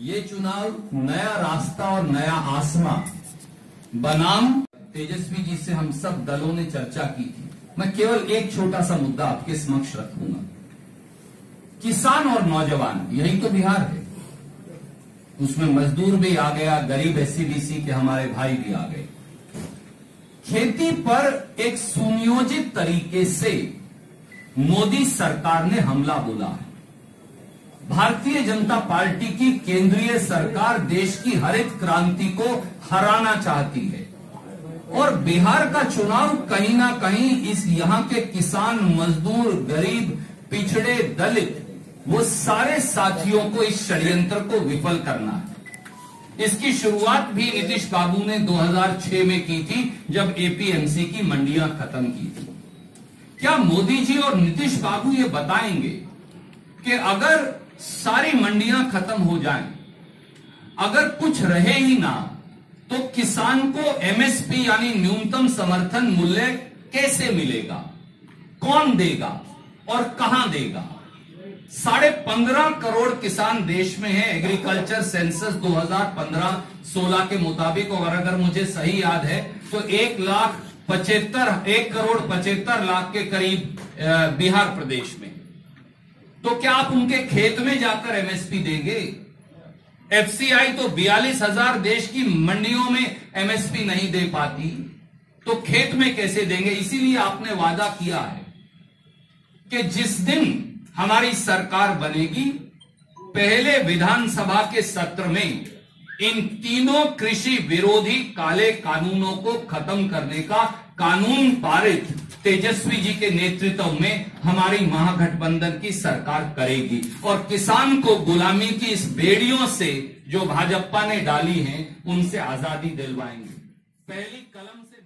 ये चुनाव नया रास्ता और नया आसमा बनाम तेजस्वी जी से हम सब दलों ने चर्चा की थी। मैं केवल एक छोटा सा मुद्दा आपके समक्ष रखूँगा। किसान और नौजवान, यही तो बिहार है। उसमें मजदूर भी आ गया, गरीब एससीबीसी के हमारे भाई भी आ गए। खेती पर एक सुनियोजित तरीके से मोदी सरकार ने हमला बोला है। भारतीय जनता पार्टी की केंद्रीय सरकार देश की हरित क्रांति को हराना चाहती है। और बिहार का चुनाव कहीं ना कहीं इस यहाँ के किसान, मजदूर, गरीब, पिछड़े, दलित, वो सारे साथियों को इस षड्यंत्र को विफल करना है। इसकी शुरुआत भी नीतीश बाबू ने 2006 में की थी, जब एपीएमसी की मंडियाँ खत्म की थी। क्या मोदी जी और नीतीश बाबू ये बताएँगे कि अगर सारी मंडियाँ खत्म हो जाएँ, अगर कुछ रहे ही ना तो किसान को एमएसपी यानी न्यूनतम समर्थन मूल्य कैसे मिलेगा? कौन देगा और कहाँ देगा? साढ़े पंद्रह करोड़ किसान देश में है। एग्रीकल्चर सेंसस 2015-16 के मुताबिक। और अगर मुझे सही याद है तो एक लाख पचहत्तर एक करोड़ पचहत्तर लाख के करीब बिहार प्रदेश में। तो क्या आप उनके खेत में जाकर एमएसपी देंगे? एफसीआई तो बयालीस हज़ार देश की मंडियों में एमएसपी नहीं दे पाती। तो खेत में कैसे देंगे? इसीलिए आपने वादा किया है कि जिस दिन हमारी सरकार बनेगी, पहले विधानसभा के सत्र में इन तीनों कृषि विरोधी काले कानूनों को खत्म करने का कानून पारित तेजस्वी जी के नेतृत्व में हमारी महागठबंधन की सरकार करेगी। और किसान को गुलामी की इस बेड़ियों से जो भाजपा ने डाली है, उनसे आज़ादी दिलवाएँगे। पहली कलम से